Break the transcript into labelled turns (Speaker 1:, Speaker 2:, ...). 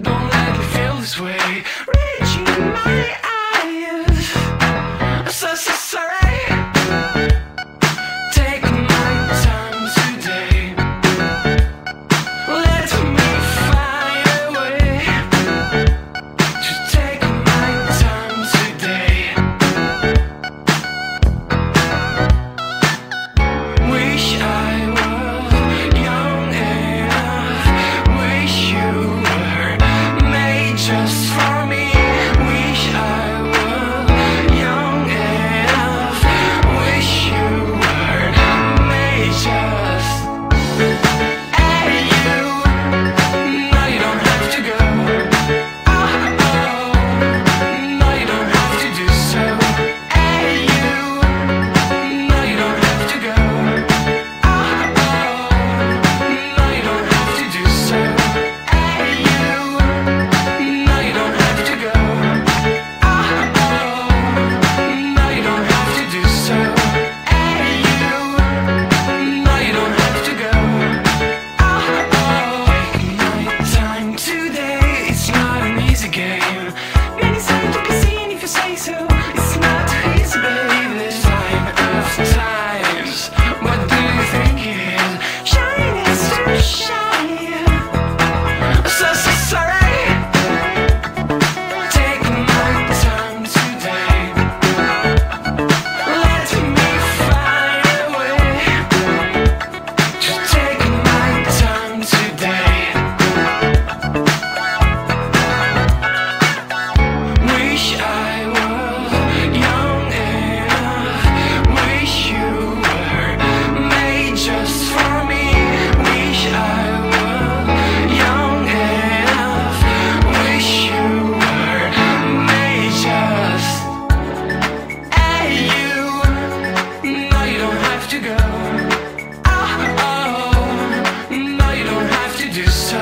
Speaker 1: don't let me feel this way. Reaching my just